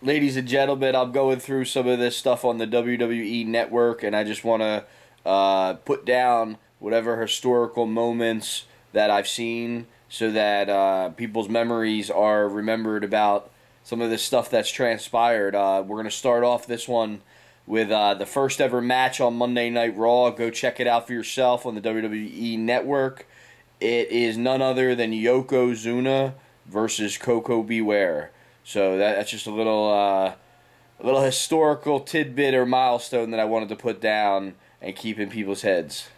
ladies and gentlemen, I'm going through some of this stuff on the WWE network, and I just want to uh, put down whatever historical moments that I've seen so that uh, people's memories are remembered about some of this stuff that's transpired. Uh, we're going to start off this one with uh, the first ever match on Monday Night Raw. Go check it out for yourself on the WWE network. It is none other than Yokozuna versus Koko B. So that, that's just a little uh, a little historical tidbit or milestone that I wanted to put down and keep in people's heads.